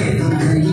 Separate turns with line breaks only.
Hungry